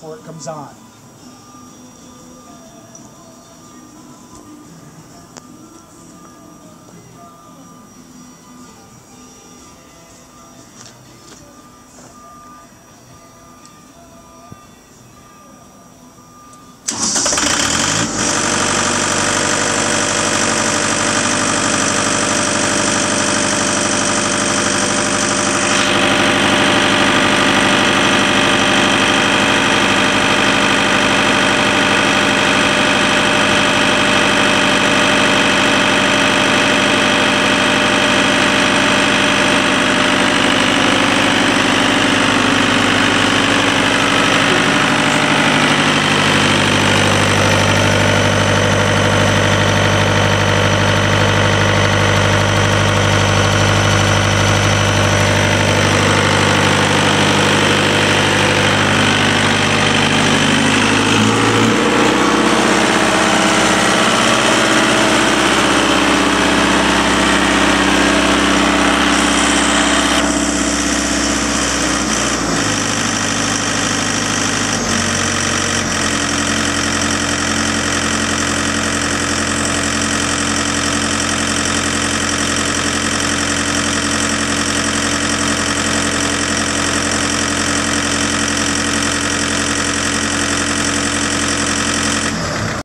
before it comes on.